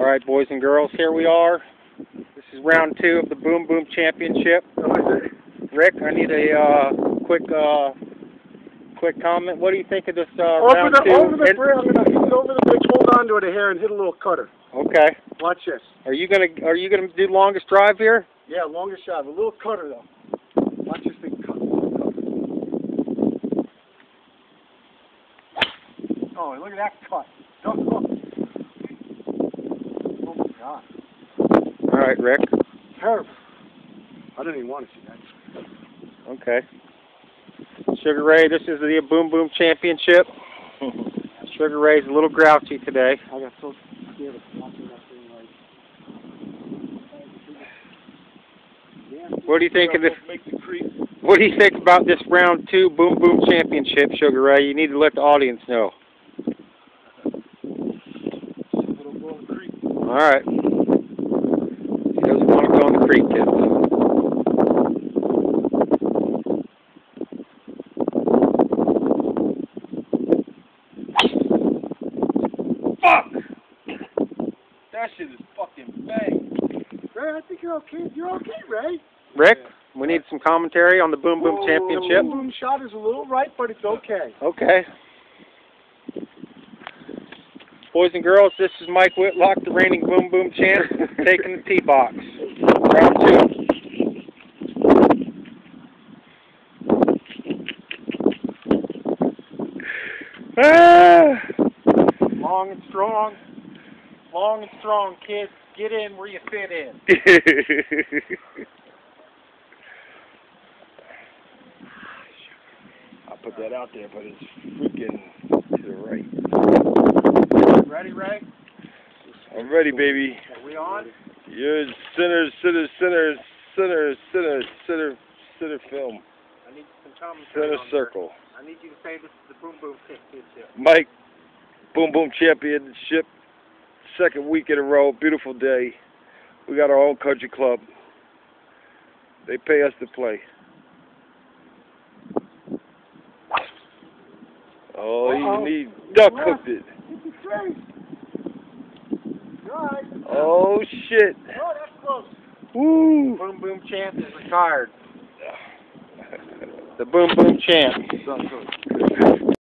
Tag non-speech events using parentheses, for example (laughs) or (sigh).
All right, boys and girls, here we are. This is round two of the Boom Boom Championship. Rick, I need a uh, quick uh, quick comment. What do you think of this uh, Over round the, two? over the bridge, I'm gonna hit over the bridge, hold on to it here and hit a little cutter. Okay. Watch this. Are you gonna Are you gonna do longest drive here? Yeah, longest shot, a little cutter though. Watch this thing cut. Oh, look at that cut. My God. All right, Rick. Terrible. I didn't even want to see that. Okay. Sugar Ray, this is the Boom Boom Championship. (laughs) Sugar Ray's a little grouchy today. I got so scared of watching that thing like. What do you think of this? Make the creep. What do you think about this round two Boom Boom Championship, Sugar Ray? You need to let the audience know. Little little creep. All right. He doesn't want to go in the creek, kids. Fuck! That shit is fucking bang. Ray, I think you're okay. You're okay, Ray. Rick, we need some commentary on the Boom Boom Championship. Boom boom shot is a little right, but it's okay. Okay. Boys and girls, this is Mike Whitlock, the reigning Boom Boom champ, (laughs) taking the tee box. Round two. Ah! Long and strong. Long and strong, kids. Get in where you fit in. (laughs) I put that out there, but it's freaking to the right. Ready, Ray? I'm ready, baby. Are we on? You're center, center, center, center, center, center, center film. I need some commentary. Center on there. circle. I need you to say this is the Boom Boom Championship. Mike, Boom Boom Championship, second week in a row. Beautiful day. We got our own country club. They pay us to play. Oh, Uh-oh. he, he duck hooked it. Hit the trace. Right. Oh shit. Oh, that's close. Woo. Boom Boom Champ is retired. The Boom Boom Champ. Done good.